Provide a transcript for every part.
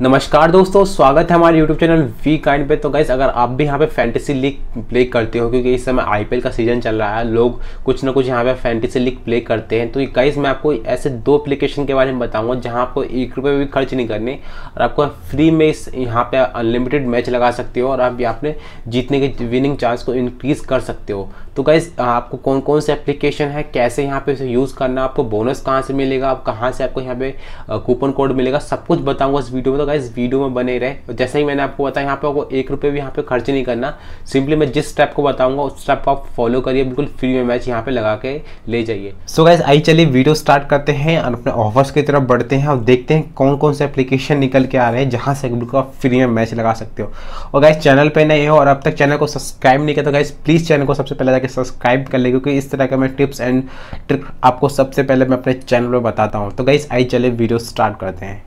नमस्कार दोस्तों, स्वागत है हमारे YouTube चैनल वी काइंड पे। तो गाइज़ अगर आप भी यहाँ पे फैंटेसी लीग प्ले करते हो, क्योंकि इस समय आईपीएल का सीज़न चल रहा है, लोग कुछ ना कुछ यहाँ पे फैंटेसी लीग प्ले करते हैं। तो गाइज़ मैं आपको ऐसे दो एप्लीकेशन के बारे में बताऊँगा, जहाँ आपको एक रुपये भी खर्च नहीं करने और आपको फ्री में इस यहाँ पे अनलिमिटेड मैच लगा सकते हो और आप पे जीतने के विनिंग चांस को इंक्रीज कर सकते हो। तो गाइज़ आपको कौन कौन से एप्लीकेशन है, कैसे यहाँ पे इसे यूज़ करना, आपको बोनस कहाँ से मिलेगा, आप कहाँ से आपको यहाँ पे कूपन कोड मिलेगा, सब कुछ बताऊँगा इस वीडियो में। तो गाइज़ वीडियो में बने रहे। जैसे ही मैंने आपको बताया, यहाँ पे आपको एक रुपये भी यहाँ पे खर्च नहीं करना। सिंपली मैं जिस स्टेप को बताऊँगा, उस स्टेप को आप फॉलो करिए, बिल्कुल फ्री में मैच यहाँ पे लगा के ले जाइए। सो गाइज़ आई चलिए वीडियो स्टार्ट करते हैं और अपने ऑफर्स की तरफ़ बढ़ते हैं और देखते हैं कौन कौन से एप्लीकेशन निकल के आ रहे हैं जहाँ से बिल्कुल आप फ्री में मैच लगा सकते हो। और गाइज़ चैनल पर नए हो और अब तक चैनल को सब्सक्राइब नहीं किया तो गाइज़ प्लीज़ चैनल को सबसे पहले जाकर सब्सक्राइब कर ले, क्योंकि इस तरह का मैं टिप्स एंड ट्रिक आपको सबसे पहले मैं अपने चैनल पर बताता हूँ। तो गाइज़ आई चले वीडियो स्टार्ट करते हैं।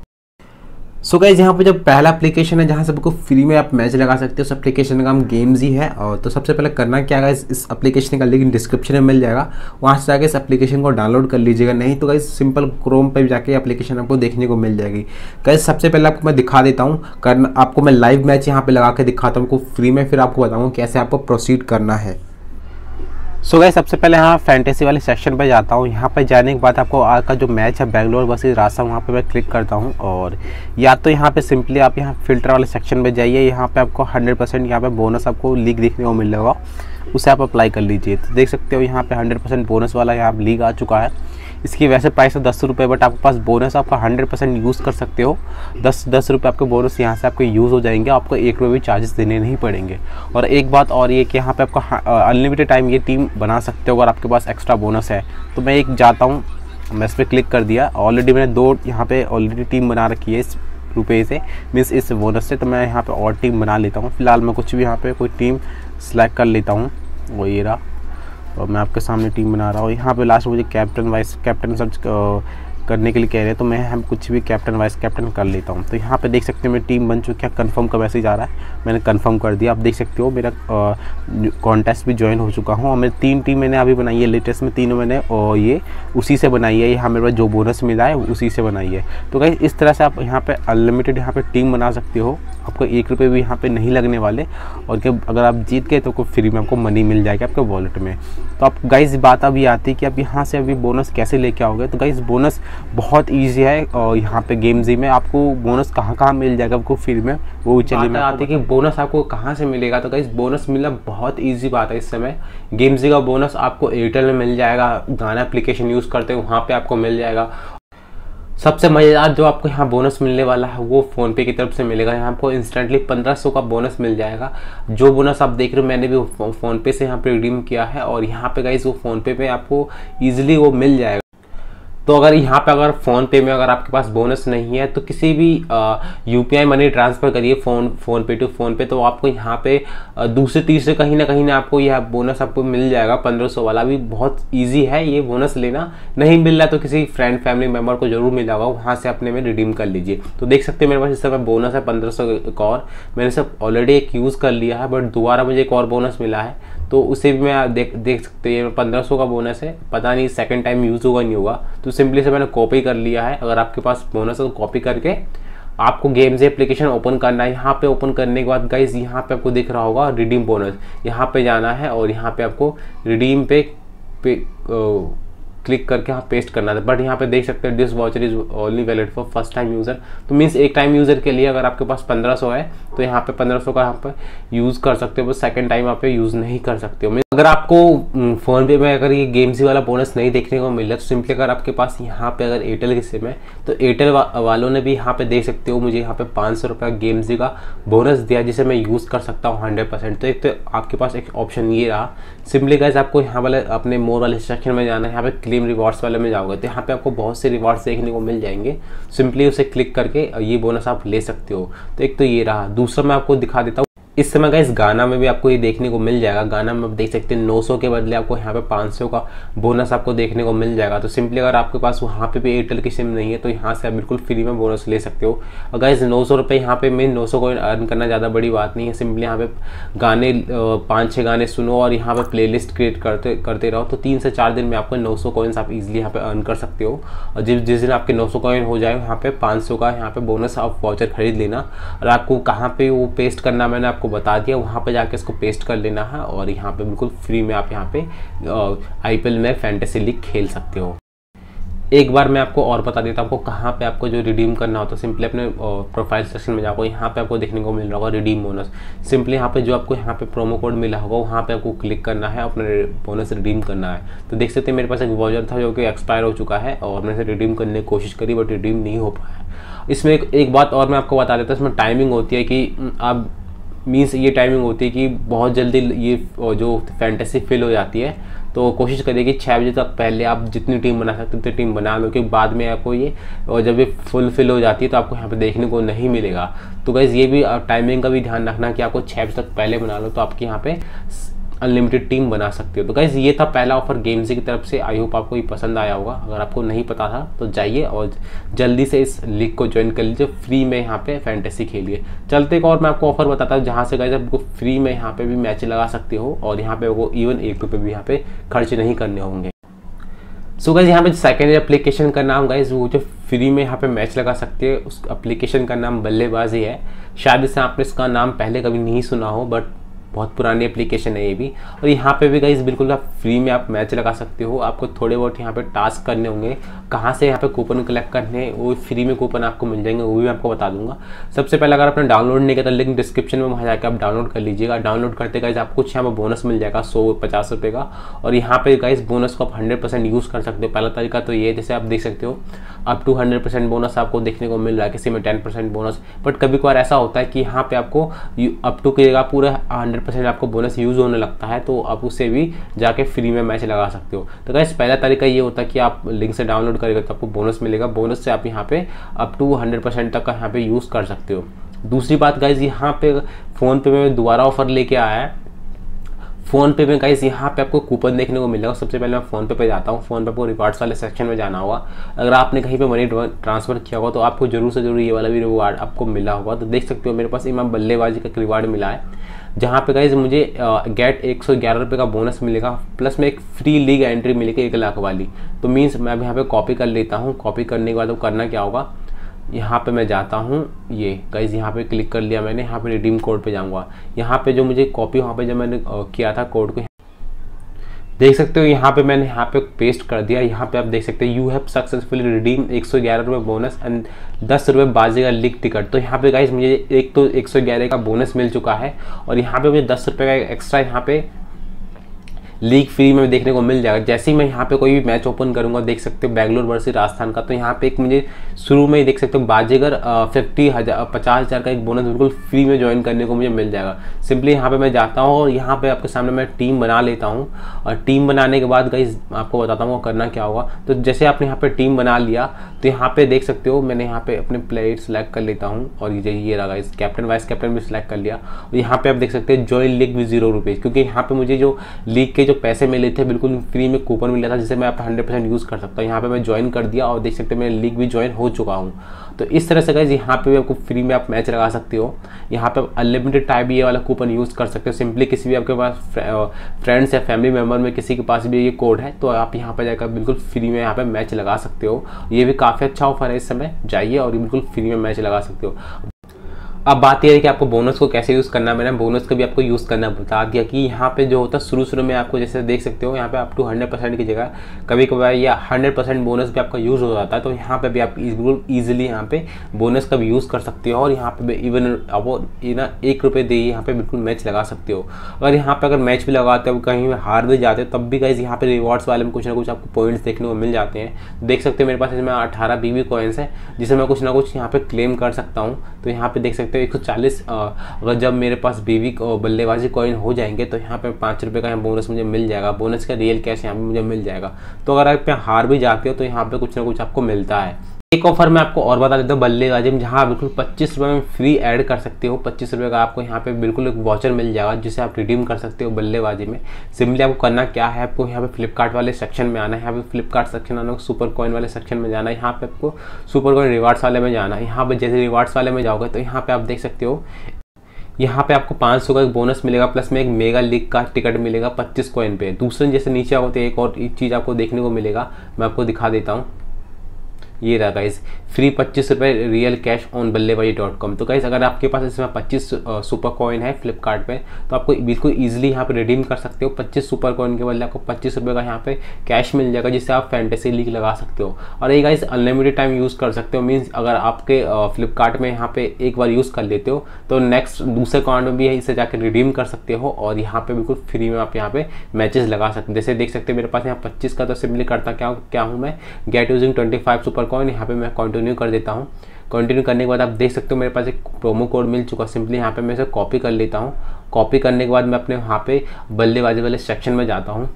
सो गाइज़ यहाँ पे जो पहला एप्लीकेशन है जहाँ से आपको फ्री में आप मैच लगा सकते हो, उस एप्लीकेशन का नाम गेम्स ही है और तो सबसे पहले करना क्या है इस एप्लीकेशन का लिंक डिस्क्रिप्शन में मिल जाएगा। वहाँ से जाकर इस एप्लीकेशन को डाउनलोड कर लीजिएगा। नहीं तो गाइज़ सिंपल क्रोम पर जाके एप्लीकेशन आपको देखने को मिल जाएगी। गाइज़ सबसे पहले आपको मैं दिखा देता हूँ। करना, आपको मैं लाइव मैच यहाँ पर लगा के दिखाता हूँ। फ्री में फिर आपको बताऊँगा कैसे आपको प्रोसीड करना है। सो गए सबसे पहले यहाँ फैंटेसी वाले सेक्शन पर जाता हूँ। यहाँ पर जाने के बाद आपको आज का जो मैच है बैंगलोर वर्सेस राजस्थान वहाँ पे मैं क्लिक करता हूँ और या तो यहाँ पे सिंपली आप यहाँ फ़िल्टर वाले सेक्शन पे जाइए। यहाँ पे आपको 100 परसेंट यहाँ पे बोनस आपको लीग देखने को मिल जाएगा उसे आप अप्लाई कर लीजिए। तो देख सकते हो यहाँ पे 100 परसेंट बोनस वाला यहाँ लीग आ चुका है। इसकी वैसे प्राइस है दस रुपये बट आपके पास बोनस आपका हंड्रेड परसेंट यूज़ कर सकते हो। दस दस रुपये आपके बोनस यहाँ से आपके यूज़ हो जाएँगे, आपको एक रुपये भी चार्जेस देने नहीं पड़ेंगे। और एक बात और ये कि यहाँ पे आपका अनलिमिटेड टाइम ये टीम बना सकते हो अगर आपके पास एक्स्ट्रा बोनस है। तो मैं एक जाता हूँ, मैं इस पर क्लिक कर दिया। ऑलरेडी मैंने दो यहाँ पे ऑलरेडी टीम बना रखी है इस रुपये से मीन्स इस बोनस से। तो मैं यहाँ पे और टीम बना लेता हूँ। फ़िलहाल मैं कुछ भी यहाँ पे कोई टीम सेलेक्ट कर लेता हूँ। वो ये रहा। और मैं आपके सामने टीम बना रहा हूँ। यहाँ पे लास्ट मुझे कैप्टन वाइस, कैप्टन सर्च करने के लिए कह रहे हैं तो मैं, हम कुछ भी कैप्टन वाइस कैप्टन कर लेता हूँ। तो यहाँ पे देख सकते हो मेरी टीम बन चुकी है कंफर्म का मैसेज आ रहा है, मैंने कंफर्म कर दिया। आप देख सकते हो मेरा कॉन्टेस्ट भी ज्वाइन हो चुका हूँ। और मेरी तीन टीम मैंने अभी बनाई है लेटेस्ट में तीनों मैंने, और ये उसी से बनाई है। यहाँ मेरे पास जो बोनस मिला है उसी से बनाई है। तो कहीं इस तरह से आप यहाँ पर अनलिमिटेड यहाँ पर टीम बना सकते हो। आपको एक रुपये भी यहाँ पे नहीं लगने वाले। और कि अगर आप जीत गए तो फ्री में आपको मनी मिल जाएगा आपके वॉलेट में। तो आप गाइज़ बात अभी आती है कि आप यहाँ से अभी बोनस कैसे लेके आओगे? तो गाइज़ बोनस बहुत ईजी है और यहाँ पे गेम्स में आपको बोनस कहाँ कहाँ मिल जाएगा आपको फ्री में? वो चलिए मैं आती कि बोनस आपको कहाँ से मिलेगा? तो गाइज़ बोनस मिलना बहुत ईजी बात है इस समय। गेम्स का बोनस आपको एयरटेल में मिल जाएगा। गाना एप्लीकेशन यूज़ करते हो वहाँ पर आपको मिल जाएगा। सबसे मज़ेदार जो आपको यहाँ बोनस मिलने वाला है वो फ़ोनपे की तरफ़ से मिलेगा। यहाँ आपको इंस्टेंटली 1500 का बोनस मिल जाएगा। जो बोनस आप देख रहे हो मैंने भी फ़ोनपे से यहाँ पे रिडीम किया है और यहाँ पे गाइस वो फ़ोनपे पे आपको ईजिली वो मिल जाएगा। तो अगर यहाँ पे अगर फ़ोन पे में अगर आपके पास बोनस नहीं है तो किसी भी U P I money transfer करिए phone PhonePe to PhonePe तो आपको यहाँ पे दूसरे, तीसरे कहीं ना कहीं ना आपको यह बोनस आपको मिल जाएगा। पंद्रह सौ वाला भी बहुत ईजी है, ये बोनस लेना। नहीं मिल रहा तो किसी फ्रेंड फैमिली मेंबर को ज़रूर मिल जाएगा, वहाँ से अपने में रिडीम कर लीजिए। तो देख सकते हैं मेरे पास इस समय बोनस है पंद्रह सौ एक और। मैंने सब ऑलरेडी एक यूज़ कर लिया है बट दोबारा मुझे एक और बोनस मिला है। तो उसे भी मैं देख देख सकते हैं पंद्रह सौ का बोनस है। पता नहीं सेकंड टाइम यूज़ होगा नहीं होगा। तो सिंपली से मैंने कॉपी कर लिया है। अगर आपके पास बोनस है तो कॉपी करके आपको गेम्स एप्लीकेशन ओपन करना है। यहाँ पे ओपन करने के बाद गाइज़ यहाँ पे आपको दिख रहा होगा रिडीम बोनस यहाँ पे जाना है और यहाँ पे आपको रिडीम पे, पे क्लिक करके यहाँ पेस्ट करना था। बट यहाँ पे देख सकते हैं this voucher is only valid for first time user तो मीन्स एक टाइम यूज़र के लिए अगर आपके पास 1500 है तो यहाँ पे 1500 का यहाँ पर यूज़ कर सकते हो बस सेकेंड टाइम आप यूज़ नहीं कर सकते हो। अगर आपको फ़ोन पे में अगर ये गेम्स वाला बोनस नहीं देखने को मिल तो सिंपली अगर आपके पास यहाँ पे अगर एयरटेल की सिम है तो एयरटेल वा, वालों ने भी यहाँ पे देख सकते हो मुझे यहाँ पे पाँच सौ रुपये गेम्स का बोनस दिया जिसे मैं यूज़ कर सकता हूँ हंड्रेड परसेंट तो एक तो आपके पास एक ऑप्शन ये रहा। सिंपली गाइज़ आपको यहाँ वाले अपने मोर वाले सेक्शन में जाना है यहाँ पे क्लेम रिवॉर्ड्स वाले में जाओगे तो यहाँ पे आपको बहुत से रिवॉर्ड्स देखने को मिल जाएँगे। सिंपली उसे क्लिक करके ये बोनस आप ले सकते हो। तो एक तो ये रहा। दूसरा मैं आपको दिखा देता हूँ। इस समय का इस गाना में भी आपको ये देखने को मिल जाएगा। गाना में आप देख सकते हैं 900 के बदले आपको यहाँ पे 500 का बोनस आपको देखने को मिल जाएगा। तो सिंपली अगर आपके पास वहाँ पे भी एयरटेल की सिम नहीं है तो यहाँ से आप बिल्कुल फ्री में बोनस ले सकते हो। अगर इस नौ सौ रुपये यहाँ पर मेन नौ सौ को अर्न करना ज़्यादा बड़ी बात नहीं है। सिंपली यहाँ पे गाने पाँच छः गाने सुनो और यहाँ पर प्ले क्रिएट करते करते रहो। तो तीन से चार दिन में आपको नौ सौ कॉइन्स आप इजिली यहाँ पर अर्न कर सकते हो। और जिस जिस दिन आपके नौ सौ कॉइन हो जाए यहाँ पर पाँच सौ का यहाँ पर बोनस आप वाउचर खरीद लेना। और आपको कहाँ पर वो पेस्ट करना मैंने आपको बता दिया, वहाँ पर जाके इसको पेस्ट कर लेना है और यहाँ पे बिल्कुल फ्री में आप यहाँ पे आईपीएल में फैंटेसी लीग खेल सकते हो। एक बार मैं आपको और बता देता हूँ आपको कहाँ पे आपको जो रिडीम करना होता है सिंपली अपने प्रोफ़ाइल सेक्शन में जाओ यहाँ पे आपको देखने को मिल रहा होगा रिडीम बोनस सिंपली यहाँ पे जो आपको यहाँ पे प्रोमो कोड मिला होगा, वहाँ पे आपको क्लिक करना है, अपने बोनस रिडीम करना है। तो देख सकते हैं मेरे पास एक वॉचर था जो कि एक्सपायर हो चुका है और मैंने रिडीम करने की कोशिश करी बट रिडीम नहीं हो पाया। इसमें एक बात और मैं आपको बता देता हूँ, इसमें टाइमिंग होती है कि आप मीन्स ये टाइमिंग होती है कि बहुत जल्दी ये जो फैंटेसी फिल हो जाती है तो कोशिश करिए कि छः बजे तक पहले आप जितनी टीम बना सकते उतनी टीम बना लो, क्योंकि बाद में आपको ये और जब ये फुल फिल हो जाती है तो आपको यहाँ पे देखने को नहीं मिलेगा। तो गैस ये भी टाइमिंग का भी ध्यान रखना कि आपको छः बजे तक पहले बना लो तो आपके यहाँ पे अनलिमिटेड टीम बना सकते हो। तो गाइज़ ये था पहला ऑफ़र गेम्स की तरफ़ से। आई होप आपको ये पसंद आया होगा। अगर आपको नहीं पता था तो जाइए और जल्दी से इस लीग को ज्वाइन कर लीजिए। फ्री में यहाँ पे फैंटेसी खेलिए। चलते एक और मैं आपको ऑफ़र बताता हूँ, जहाँ से गाइज़ आपको फ्री में यहाँ पे भी मैच लगा सकते हो और यहाँ पे वो इवन एक रुपये भी यहाँ पे खर्च नहीं करने होंगे। सो गाइज़ यहाँ पे सेकेंड एप्लीकेशन का नाम गाइज़ वो जो फ्री में यहाँ पे मैच लगा सकते हैं, उस एप्लीकेशन का नाम बल्लेबाजी है। शायद इससे आपने इसका नाम पहले कभी नहीं सुना हो बट बहुत पुरानी एप्लीकेशन है ये भी। और यहाँ पे भी गाइज़ बिल्कुल आप फ्री में आप मैच लगा सकते हो। आपको थोड़े बहुत यहाँ पे टास्क करने होंगे। कहाँ से यहाँ पे कूपन कलेक्ट करने वो फ्री में कूपन आपको मिल जाएँगे, वो भी मैं आपको बता दूँगा। सबसे पहले अगर आपने डाउनलोड नहीं किया तो लिंक डिस्क्रिप्शन में वहाँ जाकर आप डाउनलोड कर लीजिएगा। डाउनलोड करते गाइज़ आपको कुछ यहाँ पर बोनस मिल जाएगा, सौ, पचास रुपये का। और यहाँ पे गाइज़ बोनस को आप हंड्रेड यूज़ कर सकते हो। पहला तरीका तो ये जैसे आप देख सकते हो up to hundred percent bonus आपको देखने को मिल रहा है, किसी में टेन परसेंट बोनस बट कभी कभार ऐसा होता है कि यहाँ पे आपको अप टू की जगह पूरा हंड्रेड परसेंट आपको बोनस यूज़ होने लगता है तो आप उससे भी जाके फ्री में मैच लगा सकते हो। तो गैस पहला तरीका ये होता है कि आप लिंक से डाउनलोड करेंगे तो आपको बोनस मिलेगा। बोनस से आप यहाँ पे अप टू हंड्रेड परसेंट तक का यहाँ पर यूज़ कर सकते हो। दूसरी बात गाइज़ यहाँ पे फ़ोन पे में दोबारा ऑफ़र लेके आया है। फ़ोन पे में गाइस यहाँ पे आपको कूपन देखने को मिलेगा। सबसे पहले मैं फ़ोन पे पे जाता हूँ। फ़ोन पे आपको रिवार्ड्स वाले सेक्शन में जाना होगा। अगर आपने कहीं पे मनी ट्रांसफ़र किया होगा तो आपको ज़रूर से ज़रूर ये वाला भी रिवार्ड आपको मिला होगा। तो देख सकते हो मेरे पास इमाम बल्लेबाजी का रिवार्ड मिला है, जहाँ पे गाइज़ मुझे गेट एक सौ ग्यारह रुपये का बोनस मिलेगा प्लस में एक फ्री लीग एंट्री मिलेगी एक लाख वाली। तो मीन्स मैं यहाँ पे कॉपी कर लेता हूँ। कॉपी करने के बाद तो करना क्या होगा? यहाँ पे मैं जाता हूँ, ये गाइज़ यहाँ पे क्लिक कर लिया मैंने, यहाँ पे रिडीम कोड पे जाऊँगा। यहाँ पे जो मुझे कॉपी वहाँ पे जब मैंने किया था कोड को, देख सकते हो यहाँ पे मैंने यहाँ पे पेस्ट कर दिया। यहाँ पे आप देख सकते हैं यू हैव सक्सेसफुली रिडीम एक सौ ग्यारह रुपये बोनस एंड दस रुपये बाजी का लिक टिकट तो यहाँ पे गाइज़ मुझे एक तो एक सौ ग्यारह का बोनस मिल चुका है और यहाँ पे मुझे दस रुपये का एक्स्ट्रा यहाँ पे लीग फ्री में देखने को मिल जाएगा। जैसे ही मैं यहाँ पे कोई भी मैच ओपन करूँगा, देख सकते हो बैंगलोर वर्सेस राजस्थान का तो यहाँ पे एक मुझे शुरू में ही देख सकते हो बाजीगर फिफ्टी हज़ार, पचास हज़ार का एक बोनस बिल्कुल फ्री में ज्वाइन करने को मुझे मिल जाएगा। सिंपली यहाँ पे मैं जाता हूँ और यहाँ पे आपके सामने मैं टीम बना लेता हूँ। और टीम बनाने के बाद गई आपको बताता हूँ करना क्या होगा। तो जैसे आपने यहाँ पर टीम बना लिया तो यहाँ पर देख सकते हो मैंने यहाँ पर अपने प्लेयर सेलेक्ट कर लेता हूँ। और ये ये रहा इस कैप्टन वाइस कैप्टन भी सिलेक्ट कर लिया। और यहाँ पर आप देख सकते हो ज्वाइन लीग भी ज़ीरो रुपीज़ क्योंकि यहाँ पर मुझे जो लीग के जो पैसे मिले थे, बिल्कुल फ्री में कूपन मिला था, जिसे मैं आप हंड्रेड परसेंट यूज़ कर सकता हूँ। यहाँ पे मैं ज्वाइन कर दिया और देख सकते हैं मैं लीग भी ज्वाइन हो चुका हूँ। तो इस तरह से गए यहाँ पे भी आपको फ्री में आप मैच लगा सकते हो। यहाँ पे अनलिमिटेड टाइप ये वाला कूपन यूज़ कर सकते हो। सिंपली किसी भी आपके पास फ्रेंड्स या फैमिली मेंबर में किसी के पास भी ये कोड है तो आप यहाँ पर जाकर बिल्कुल फ्री में यहाँ पे मैच लगा सकते हो। ये भी काफ़ी अच्छा ऑफ़र है इस समय। जाइए और बिल्कुल फ्री में मैच लगा सकते हो। अब बात यह है कि आपको बोनस को कैसे यूज़ करना मैंने बोनस का भी आपको यूज़ करना बता दिया कि यहाँ पे जो होता है शुरू शुरू में आपको जैसे देख सकते हो यहाँ पे आप टू हंड्रेड परसेंट की जगह कभी कभार या हंड्रेड परसेंट बोनस भी आपका यूज़ हो जाता है तो यहाँ पे भी आप बिल्कुल ईजिली यहाँ पे बोनस का भी यूज़ कर सकते हो और यहाँ पे इवन अब ना एक रुपये दे यहाँ पे बिल्कुल मैच लगा सकते हो अगर यहाँ पर अगर मैच भी लगाते हो कहीं हार भी जाते हो तब भी गाइज़ यहाँ पर रिवॉर्ड्स वाले में कुछ ना कुछ आपको पॉइंट्स देखने को मिल जाते हैं देख सकते हो मेरे पास इसमें अठारह बी कॉइन्स है जिसे मैं कुछ ना कुछ यहाँ पर क्लेम कर सकता हूँ तो यहाँ पर देख सकते हो एक सौ चालीस अगर जब मेरे पास बीवी बल्लेबाजी कॉइन हो जाएँगे तो यहाँ पे पाँच रुपये का बोनस मुझे मिल जाएगा। बोनस का रियल कैश यहाँ पे मुझे मिल जाएगा। तो अगर आप यहाँ हार भी जाते हो तो यहाँ पे कुछ ना कुछ आपको मिलता है। एक ऑफ़र मैं आपको और बता देता हूँ बल्लेबाजी में जहाँ बिल्कुल पच्चीस रुपये में फ्री ऐड कर सकते हो। पच्चीस रुपये का आपको यहाँ पे बिल्कुल एक वॉचर मिल जाएगा, जिसे आप रिडीम कर सकते हो बल्लेबाजी में। सिंपली आपको करना क्या है, आपको यहाँ पे फ्लिपकार्ट वाले सेक्शन में आना है। यहाँ पे फ्लिपकार्ट सेक्शन आना सुपर कॉइन वाले सेक्शन में जाना है। यहाँ पे आपको सुपर कॉइन रिवार्ड्स वाले में जाना है। यहाँ पे जैसे रिवार्ड्स वाले में जाओगे तो यहाँ पे आप देख सकते हो, यहाँ पे आपको 500 का एक बोनस मिलेगा प्लस में एक मेगा लीग का टिकट मिलेगा 25 कॉइन पे। दूसरे जैसे नीचे आओ तो एक और चीज़ आपको देखने को मिलेगा, मैं आपको दिखा देता हूँ। ये रहा गाइज़ फ्री पच्चीस रुपये real cash on Ballebaazi dot com तो गाइज़ अगर आपके पास इसमें पच्चीस सुपर कॉइन है फ्लिपकार्ट पे तो आपको बिल्कुल ईजिली यहाँ पे रिडीम कर सकते हो। पच्चीस सुपर कॉइन के बदले आपको पच्चीस रुपये का यहाँ पे कैश मिल जाएगा, जिससे आप फैंटेसी लीग लगा सकते हो। और ये गाइज़ अनलिमिटेड टाइम यूज़ कर सकते हो। मीन्स अगर आपके फ्लिपकार्ट में यहाँ पे एक बार यूज़ कर लेते हो तो नेक्स्ट दूसरे अकाउंट में भी इसे जाकर रिडीम कर सकते हो और यहाँ पे बिल्कुल फ्री में आप यहाँ पे मैचेस लगा सकते हो। जैसे देख सकते हो, मेरे पास यहाँ पच्चीस का तो सिंपली करता क्या क्या हूँ मैं? Get using twenty five super coin यहाँ पे मैं कंटिन्यू कर देता हूँ। कंटिन्यू करने के बाद आप देख सकते हो मेरे पास एक प्रोमो कोड मिल चुका सिंपली यहाँ पे मैं इसे कॉपी कर लेता हूँ। कॉपी करने के बाद मैं अपने वहाँ पे बल्लेबाजी वाले सेक्शन में जाता हूँ।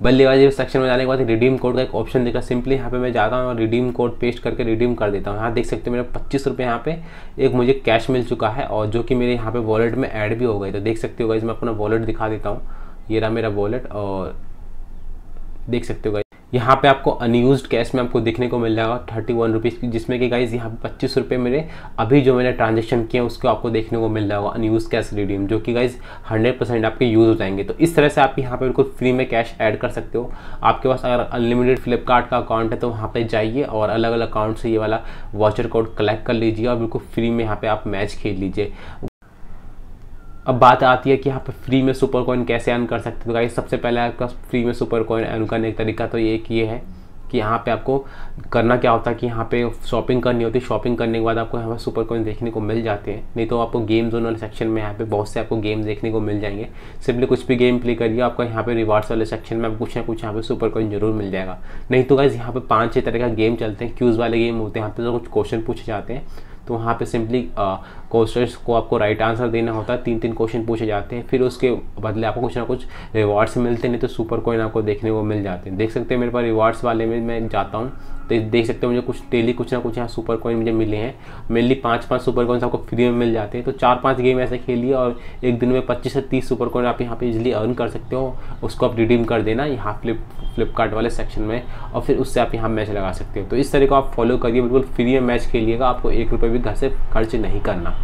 बल्लेबाजी सेक्शन में जाने के बाद रिडीम कोड का एक ऑप्शन देखा। सिंपली यहाँ पे मैं जाता हूँ और रिडीम कोड पेस्ट करके रिडीम कर देता हूँ। यहाँ देख सकते हो मेरे पच्चीस रुपये यहाँ पे एक मुझे कैश मिल चुका है और जो कि मेरे यहाँ पे वॉलेट में ऐड भी हो गई। तो देख सकते हो गाइज़ मैं अपना वॉलेट दिखा देता हूँ। ये रहा मेरा वॉलेट और देख सकते हो यहाँ पे आपको अनयूज कैश में आपको देखने को मिल जाएगा थर्टी वन रुपीज़ की, जिसमें कि गाइज़ यहाँ पे पच्चीस रुपये मेरे अभी जो मैंने ट्रांजेक्शन किया उसको आपको देखने को मिल जाएगा अनयूज कैश रिडीम जो कि गाइज़ हंड्रेड परसेंट आपके यूज़ हो जाएँगे। तो इस तरह से आप यहाँ पे बिल्कुल फ्री में कैश ऐड कर सकते हो। आपके पास अगर अनलिमिटेड फ्लिपकार्ट का अकाउंट है तो वहाँ पर जाइए और अलग अलग अकाउंट से ये वाला वॉचर कोड कलेक्ट कर लीजिए और बिल्कुल फ्री में यहाँ पर आप मैच खेल लीजिए। अब बात आती है कि यहाँ पे फ्री में सुपर कॉइन कैसे अर्न कर सकते हो? गाइस सबसे पहले आपका फ्री में सुपर कॉइन अर्न करने का तरीका तो ये कि ये है कि यहाँ पे आपको करना क्या होता है कि यहाँ पे शॉपिंग करनी होती है। शॉपिंग करने के बाद आपको यहाँ पर सुपर कॉइन देखने को मिल जाते हैं। नहीं तो आपको गेम जोन वाले सेक्शन में यहाँ पे बहुत से आपको गेम देखने को मिल जाएँगे। सिंपली कुछ भी गेम प्ले करिए, आपको यहाँ पे रिवार्ड्स वाले सेक्शन में कुछ ना कुछ यहाँ पे सुपर कॉइन ज़रूर मिल जाएगा। नहीं तो गाइज़ यहाँ पे पाँच छः तरह का गेम चलते हैं। क्यूज़ वाले गेम होते हैं, यहाँ पे तो कुछ क्वेश्चन पूछे जाते हैं। तो वहाँ पे सिंपली क्वेश्चंस को आपको राइट आंसर देना होता है तीन तीन क्वेश्चन पूछे जाते हैं, फिर उसके बदले आपको कुछ ना कुछ रिवार्ड्स मिलते नहीं तो सुपर कॉइन आपको देखने को मिल जाते हैं। देख सकते हैं मेरे पास रिवार्ड्स वाले में मैं जाता हूँ तो देख सकते हो मुझे कुछ डेली कुछ ना कुछ यहाँ सुपर कॉइन मुझे मिले हैं। मेनली पाँच पाँच सुपर कॉइन्स आपको फ्री में मिल जाते हैं तो चार पाँच गेम ऐसे खेलिए और एक दिन में पच्चीस से तीस सुपर कॉइन आप यहाँ पे इजिली अर्न कर सकते हो। उसको आप रिडीम कर देना यहाँ फ्लिप फ्लिपकार्ट वाले सेक्शन में और फिर उससे आप यहाँ मैच लगा सकते हो। तो इस तरह को आप फॉलो करिए, बिल्कुल फ्री में मैच खेलिएगा, आपको एक रुपये भी घर से खर्च नहीं करना।